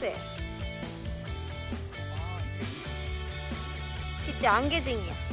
나이스. 이때 안개등이야.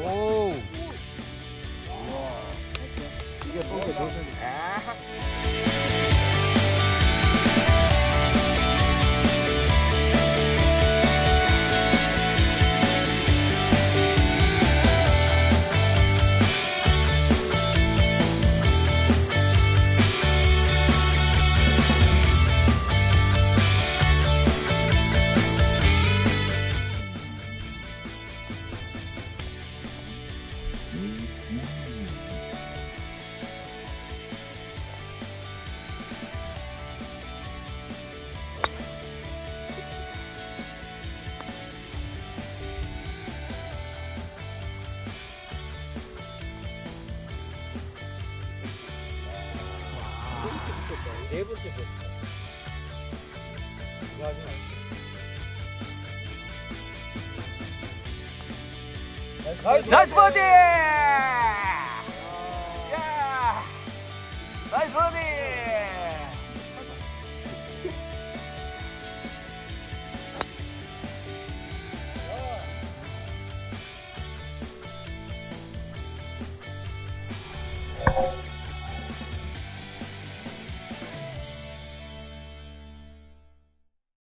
오. 이게 뽕게 좋습니다. Nice body! Yeah! Nice body!